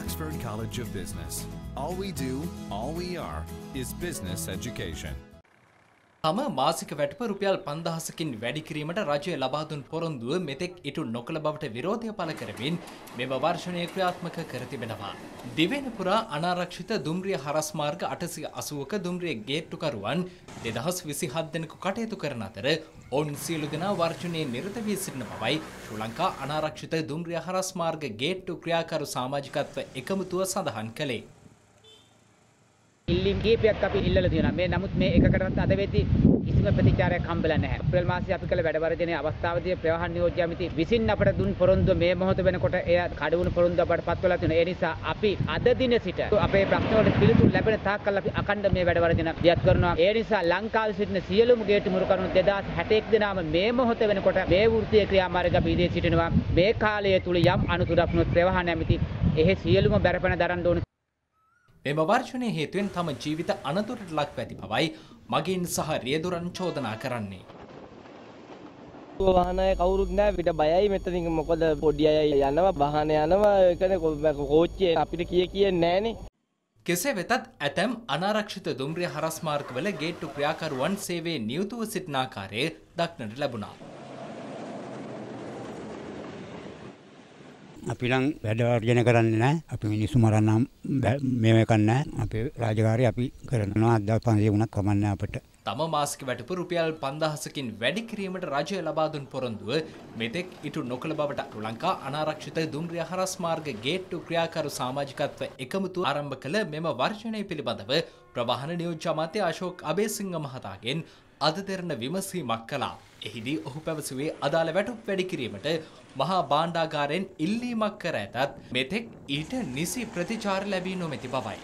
Oxford College of Business. All we do, all we are, is business education. තම මාසික වැටප රුපියල් පන්දහසකින් වැඩි කිරීමට රජය ලබා දුන් පොරොන්දුව මෙතෙක් ඉටු නොකළ බවට විරෝධය පළ කරමින් මෙම වර්ෂණය ක්‍රියාත්මක කර තිබෙනවා. දිවෙන පුරා අනාරක්ෂිත දුම්රිය හරස් මාර්ග අටසිය අසුවක දුම්රිය ගේට්ටුකරුවන් දෙදහස් විසිහත් දෙනෙකු කටයුතු කරන අතර ඔවුන් සියලු දෙනා වර්ජනයේ නිරත වී සිටින බවයි ශ්‍රී ලංකා අනාරක්ෂිත දුම්රිය හරස් මාර්ග ගේට්ටු ක්‍රියාකරු සමාජිකත්ව එකමුතුව සඳහන් කළේ. ඉල්ලීම් කීපයක් අපි ඉල්ලලා තියෙනවා. මේ නමුත් මේ එකකටවත් අද වෙද්දී කිසිම ප්‍රතිචාරයක් හම්බෙලා නැහැ. අප්‍රේල් මාසයේ අපි කළ වැඩ වර්ජනයේ අවස්ථාවේදී ප්‍රවාහන නියෝජ්‍ය ඇමති විසින් අපට දුන් පොරොන්දුව මේ මොහොත වෙනකොට එය කඩවුණු පොරොන්දුව අපට පත්වලා තියෙනවා. ඒ නිසා අපි අද දින සිට අපේ ප්‍රශ්න වලට පිළිතුරු ලැබෙන තාක්කල් අපි අකණ්ඩ මේ වැඩ වර්ජන දියත් කරනවා. ඒ නිසා ලංකාවේ සිටින සියලුම ගේට්ටු මුරකරුණු 2061 දෙනාම මේ මොහොත වෙනකොට මේ වෘත්තීය ක්‍රියාමාර්ග අපි ඉදිරියේ සිටිනවා. මේ කාලය තුල යම් අනුතුරක් වුණොත් ප්‍රවාහන ඇමති එහි සියලුම බැරපණ දරන්න ඕන මෙම වර්ෂණය හේතුවෙන් තම ජීවිත අනතුරට ලක් පැති බවයි මගින් සහ රියදුරන් චෝදනා කරන්නේ. වාහනය කවුරුත් නෑ පිට බයයි මෙතනින් මොකද පොඩි අය යනවා වාහන යනවා එකන කෝච්චිය අපිට කිය කිය නෑනේ කෙසේ වෙතත් ඇතැම් අනාරක්ෂිත දුම්රිය හරස්මාර්ගවල ගේට්ටු ක්‍රියාකරුවන් සේවේ නියුතුව සිටිනාකාරය දක්නට ලැබුණා. අපි නම් වැඩ වර්ජන කරන්නේ නැහැ. අපි මිනිස්සු මරන්නම් මේව කන්නේ අපේ රාජකාරිය අපි කරනවා අද 500 වුණත් කමන්නේ අපිට. තම මාසික වැටුප රුපියල් 5000කින් වැඩි කිරීමට රජය ලබා දුන් පොරොන්දුව මෙතෙක් ඉටු නොකළ බවට ශ්‍රී ලංකා අනාරක්ෂිත දුම්රිය හරස් මාර්ග ගේට්ටු ක්‍රියාකරු සමාජිකත්ව එකමුතු ආරම්භ කළ මෙම වර්ෂණය පිළිබඳව ප්‍රවාහන නියෝජ්‍ය අමාත්‍ය අශෝක් අබේසිංහ මහතාගෙන් අද දෙරණ විමසීමක් කළා. එහිදී ඔහු පැවසුවේ අදාළ වැටුප් වැඩි කිරීමට මහා භාණ්ඩාගාරයෙන් ඉල්ලීමක් කර ඇතත් මෙතෙක් ඊට නිසි ප්‍රතිචාර ලැබී නොමැති බවයි.